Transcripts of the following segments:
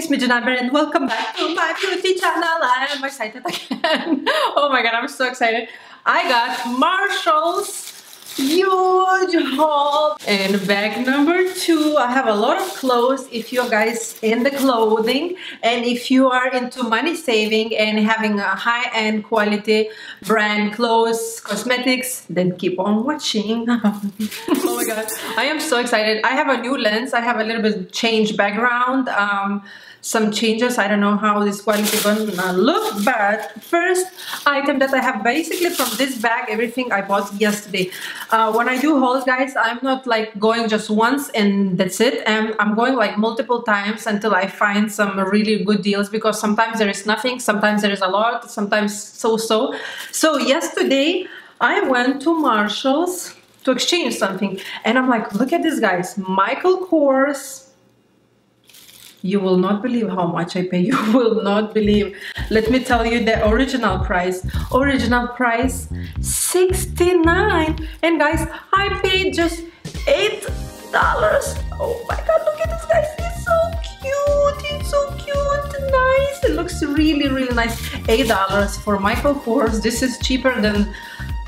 doing? It's Gin Amber, and welcome back to my beauty channel. I am excited again. oh my god, I'm so excited. I got Marshall's huge haul. And bag number two i have a lot of clothes. If you guys in the clothing and if you are into money saving and having a high-end quality brand clothes cosmetics then keep on watching. Oh my god. I am so excited. I have a new lens. I have a little bit change background. Um, some changes. I don't know how this quality gonna look, but first item that I have basically from this bag, everything I bought yesterday. Uh, when I do hauls, guys, I'm not like going just once and that's it. And I'm going like multiple times until I find some really good deals because sometimes there is nothing, sometimes there is a lot, sometimes so-so. So yesterday I went to Marshall's to exchange something and I'm like, look at this guys, Michael Kors, you will not believe how much I pay. You will not believe. Let me tell you the original price. Original price 69 and guys, I paid just eight dollars. Oh my god, look at this guys. It's so cute. It's so cute. Nice. It looks really, really nice. Eight dollars for Michael Kors. This is cheaper than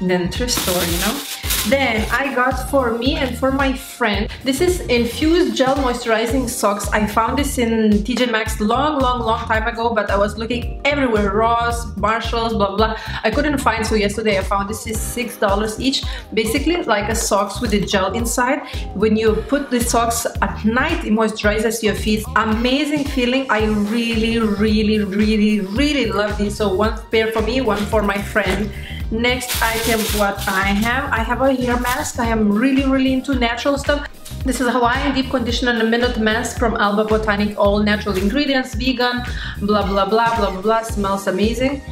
than thrift store, you know. Then I got for me and for my friend, this is infused gel moisturizing socks. I found this in TJ Maxx long, long, long time ago, but I was looking everywhere, Ross, Marshalls, blah, blah. I couldn't find, so yesterday I found this is $6 each. Basically like a socks with a gel inside. When you put the socks at night, it moisturizes your feet. Amazing feeling. I really, really, really, really love this. So one pair for me, one for my friend. Next item what I have, I have a hair mask. I am really really into natural stuff. This is a Hawaiian Deep Conditioner a Minute Mask from Alba Botanic, all natural ingredients, vegan, blah blah blah blah blah blah, smells amazing.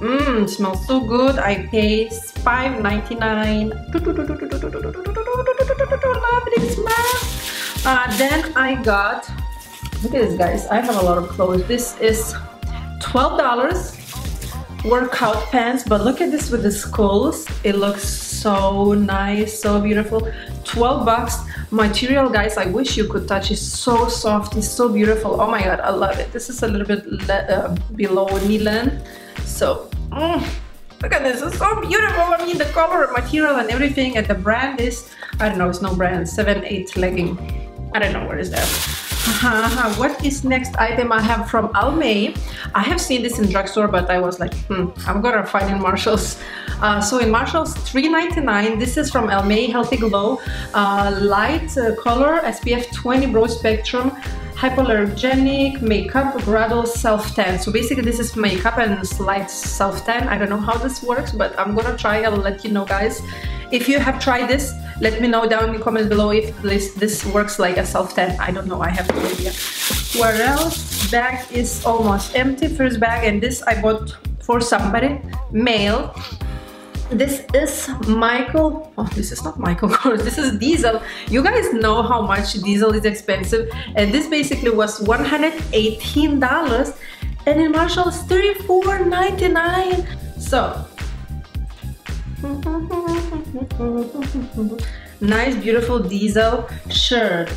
Mmm, smells so good. I pay $5.99. Love this mask. Uh, then I got, look at this guys, I have a lot of clothes. This is $12 workout pants but look at this with the skulls. It looks so nice so beautiful. 12 bucks material guys. I wish you could touch it's so soft it's so beautiful. Oh my god i love it. This is a little bit uh, below knee length so mm, look at this. It's so beautiful. I mean the color material and everything and the brand is i don't know it's no brand. 7-8 legging. I don't know where is that what is next item I have from Almay? I have seen this in drugstore, but I was like, hmm, I'm gonna find in Marshalls. Uh, so in Marshalls, $3.99. This is from Almay Healthy Glow, uh, light uh, color, SPF 20 broad spectrum, hypoallergenic makeup gradual self tan so basically this is makeup and slight self tan i don't know how this works but i'm gonna try i'll let you know guys if you have tried this let me know down in the comments below if this, this works like a self-tan. I don't know, I have no idea. Where else? Bag is almost empty. First bag and this I bought for somebody, male. This is Michael, oh this is not Michael Kors, this is Diesel. You guys know how much Diesel is expensive and this basically was $118 and in Marshall's $34.99. So nice beautiful diesel shirt.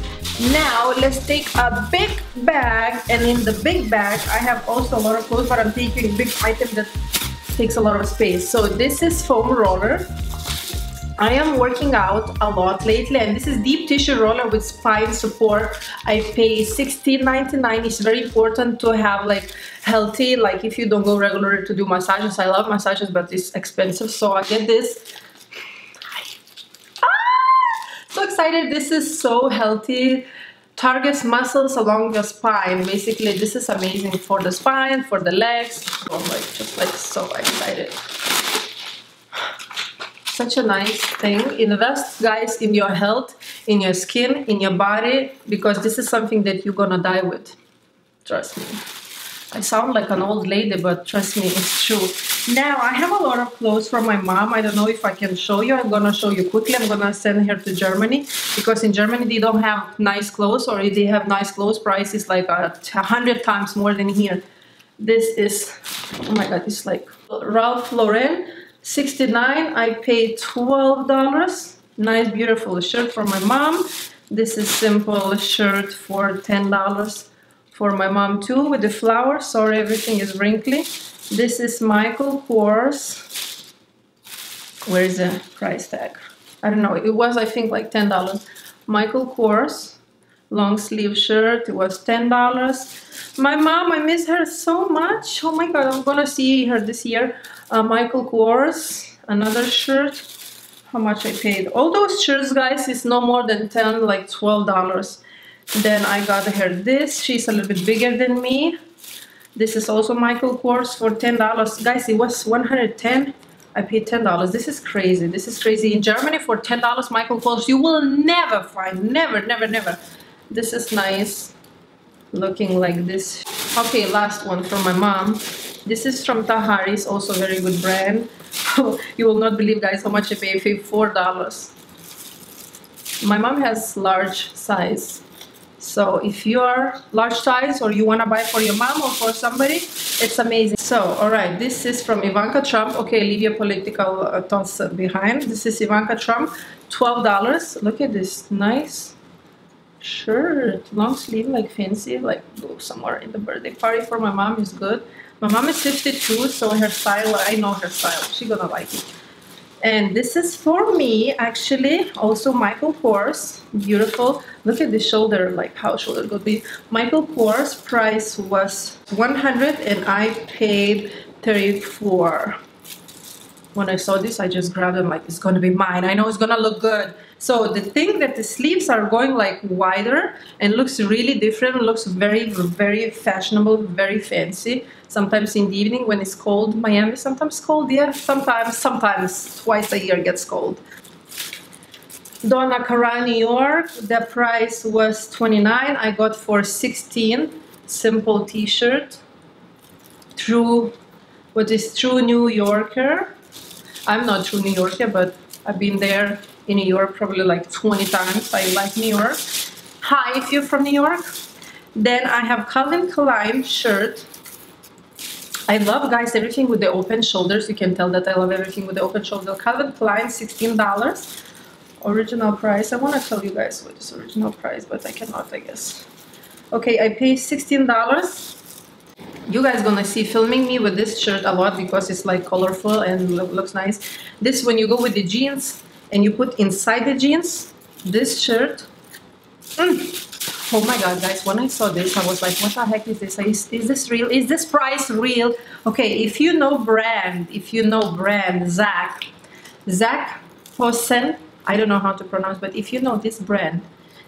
Now let's take a big bag and in the big bag I have also a lot of clothes but I'm taking big item that takes a lot of space. So this is foam roller I am working out a lot lately and this is deep tissue roller with spine support. I pay $16.99. It's very important to have like healthy, like if you don't go regularly to do massages. I love massages but it's expensive so I get this. Ah! So excited. This is so healthy targets muscles along your spine basically this is amazing for the spine for the legs oh like just like so excited such a nice thing. Invest guys in your health in your skin in your body because this is something that you're gonna die with. Trust me. I sound like an old lady but trust me it's true. Now I have a lot of clothes from my mom. I don't know if I can show you. I'm gonna show you quickly. I'm gonna send her to Germany because in Germany they don't have nice clothes or if they have nice clothes price is like uh, a hundred times more than here. This is oh my god it's like Ralph Lauren 69 I paid $12 nice beautiful shirt for my mom this is simple shirt for $10 for my mom too with the flowers. Sorry, everything is wrinkly. This is Michael Kors. Where is the price tag? I don't know. It was, I think, like $10. Michael Kors long sleeve shirt. It was $10. My mom, I miss her so much. Oh my God, I'm gonna see her this year. Uh, Michael Kors, another shirt. How much I paid. All those shirts, guys, is no more than 10 like $12. Then I got her this. She's a little bit bigger than me. This is also Michael Kors for $10. Guys, it was 110 I paid $10. This is crazy. This is crazy. In Germany, for $10 Michael Kors, you will never find, never, never, never. This is nice. Looking like this. Okay, last one from my mom. This is from Tahari's, also very good brand. you will not believe, guys, how much I. I $4. My mom has large size. So if you are large size or you want to buy for your mom or for somebody, it's amazing. So, all right, this is from Ivanka Trump. Okay, leave your political uh, thoughts behind. This is Ivanka Trump, $12. Look at this, nice shirt, long sleeve, like fancy, like go somewhere in the birthday party for my mom is good. My mom is 52, so her style, I know her style. She gonna like it. And this is for me, actually, also Michael Kors, beautiful. Look at the shoulder, like how shoulder could be. Michael Kors price was 100 and I paid 34 when I saw this, I just grabbed them like, it's gonna be mine. I know it's gonna look good. So the thing that the sleeves are going like wider and looks really different, looks very, very fashionable, very fancy. Sometimes in the evening when it's cold, Miami sometimes cold, yeah, sometimes, sometimes twice a year gets cold. Donna Karan, New York, the price was 29, I got for 16, simple t-shirt, true, what is true New Yorker, I'm not true New Yorker, but I've been there in New York probably like 20 times. I like New York. Hi, if you're from New York. Then I have Calvin Klein shirt. I love, guys, everything with the open shoulders. You can tell that I love everything with the open shoulder. Calvin Klein, $16. Original price. I want to tell you guys what is original price, but I cannot, I guess. Okay, I paid $16 you guys gonna see filming me with this shirt a lot because it's like colorful and looks nice. This when you go with the jeans and you put inside the jeans this shirt mm, oh my god guys when i saw this i was like what the heck is this? Is, is this real? Is this price real? Okay if you know brand if you know brand zach zach Hosen, i don't know how to pronounce but if you know this brand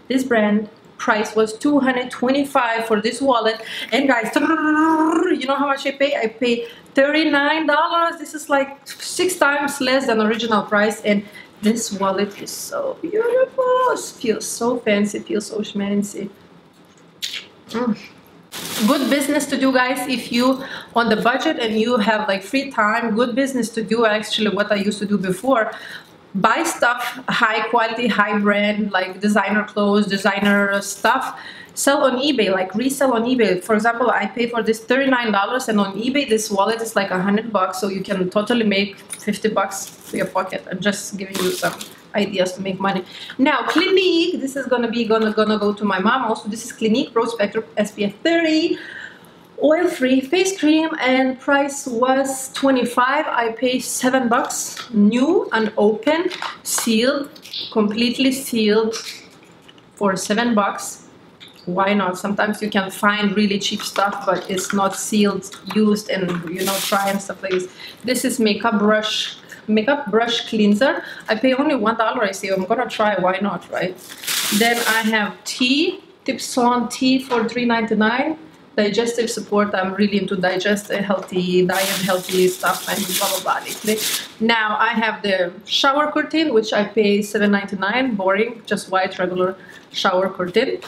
this brand price was 225 for this wallet. And guys you know how much I pay? I pay $39 this is like six times less than original price. And this wallet is so beautiful. It feels so fancy feels so schmancy. Mm. good business to do guys if you on the budget and you have like free time. Good business to do actually what I used to do before buy stuff high quality high brand like designer clothes designer stuff sell on ebay like resell on ebay. For example i pay for this 39 dollars and on ebay this wallet is like a hundred bucks so you can totally make 50 bucks for your pocket. I'm just giving you some ideas to make money. Now clinique this is gonna be gonna gonna go to my mom. Also this is clinique broad spectrum spf 30 oil-free face cream and price was 25 i paid seven bucks. New and open sealed completely sealed for seven bucks. Why not? Sometimes you can find really cheap stuff but it's not sealed used and you know try and stuff like this. This is makeup brush makeup brush cleanser. I pay only one dollar i say i'm gonna try why not right? Then i have tea tips on tea for 3.99 digestive support. I'm really into digest a healthy diet, healthy stuff, and blah blah blah. Basically. Now I have the shower curtain, which I pay $7.99. Boring, just white regular shower curtain.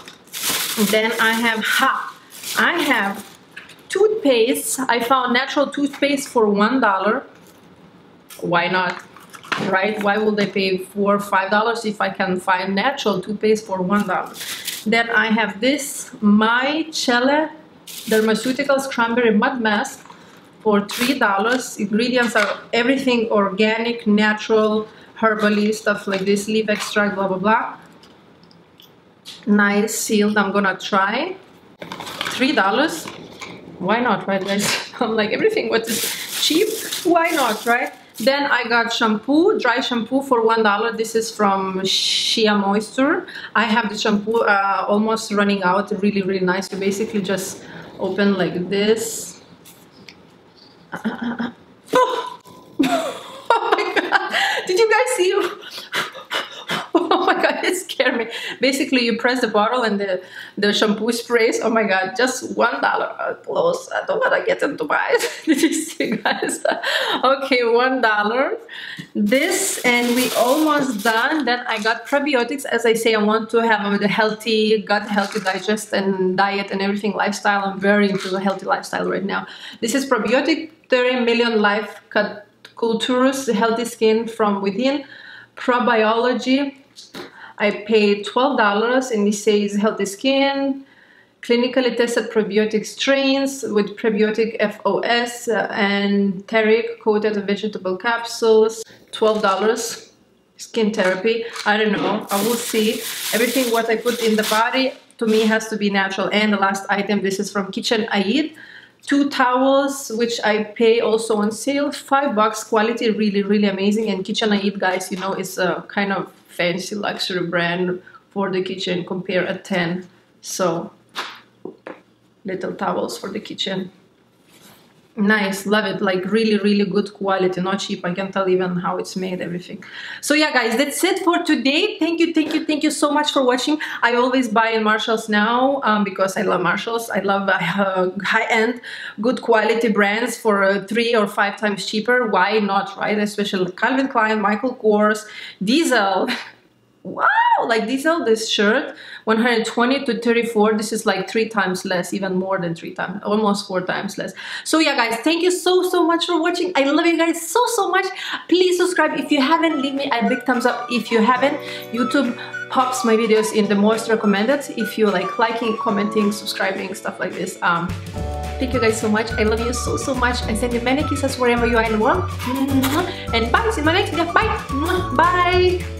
Then I have ha. I have toothpaste. I found natural toothpaste for one dollar. Why not? Right? Why would they pay four or five dollars if I can find natural toothpaste for one dollar? Then I have this my Micellar Dermaceuticals Cranberry Mud Mask for $3. Ingredients are everything organic, natural, herbally, stuff like this, leaf extract, blah, blah, blah. Nice, sealed, I'm gonna try. three dollars? Why not right guys? I'm like everything what is cheap. Why not right? Then i got shampoo dry shampoo for one dollar. This is from shea moisture. I have the shampoo uh, almost running out really really nice. You basically just open like this oh. oh my god did you guys see it scared me. Basically you press the bottle and the the shampoo sprays. Oh my god just one dollar close i don't want to get into my see guys. Okay one dollar. This and we almost done. Then i got probiotics. As i say i want to have a healthy gut healthy digest and diet and everything lifestyle. I'm very into a healthy lifestyle right now. This is probiotic 30 million life cultures healthy skin from within. Probiology I paid $12 and it says healthy skin, clinically tested probiotic strains with prebiotic FOS uh, and enteric coated vegetable capsules, $12 skin therapy. I don't know, I will see. Everything what I put in the body to me has to be natural. And the last item, this is from Kitchen Aid. Two towels, which I pay also on sale, five bucks, quality really, really amazing. And Kitchen Aid, guys, you know, is a kind of fancy luxury brand for the kitchen compare a 10 so little towels for the kitchen nice love it. Like really really good quality. Not cheap i can tell even how it's made everything. So yeah guys that's it for today. Thank you thank you thank you so much for watching. I always buy in marshalls now um, because i love marshalls. I love uh, high-end good quality brands for uh, three or five times cheaper. Why not right? Especially calvin klein michael kors diesel. Wow like diesel this shirt 120 to 34 this is like three times less even more than three times almost four times less. So yeah guys thank you so so much for watching. I love you guys so so much. Please subscribe. If you haven't leave me a big thumbs up. If you haven't youtube pops my videos in the most recommended. If you like liking commenting subscribing stuff like this um thank you guys so much. I love you so so much. I send you many kisses wherever you are in the world. And bye see you in my next video. Bye. Bye